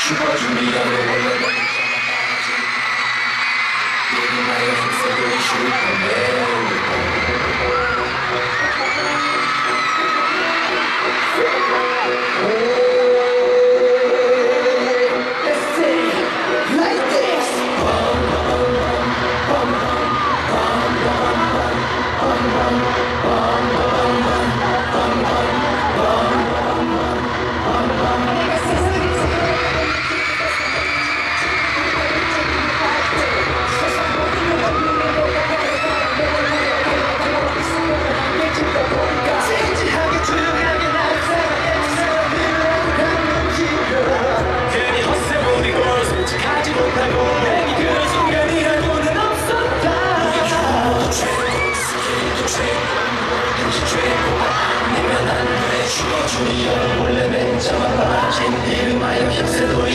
书包中密钥，我要把梦想带到远方。爷爷那有金色的历史课本。czują bóle, będą patrzeć, nie mają jak zero i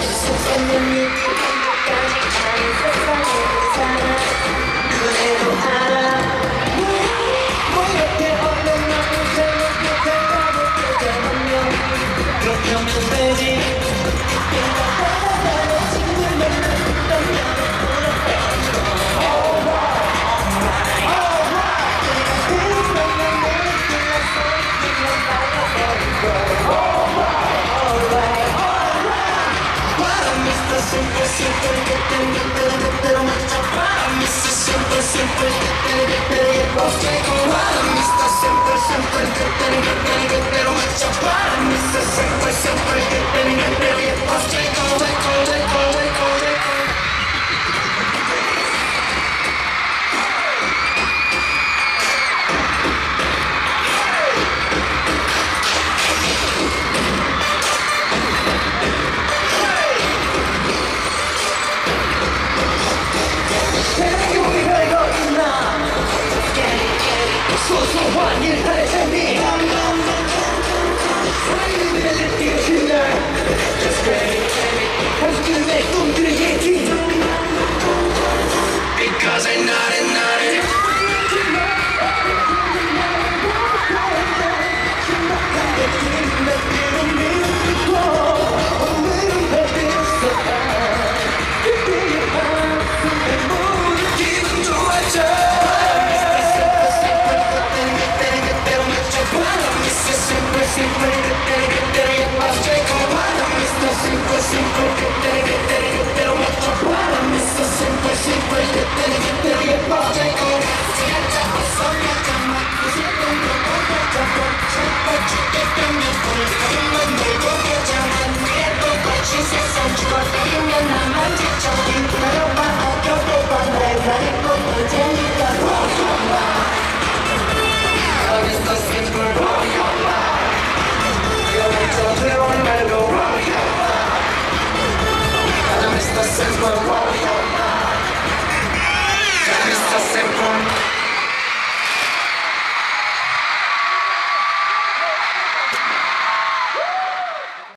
She's so you.